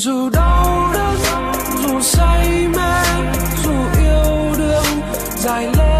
dù đau đớn dù say mê dù yêu đương dài lâu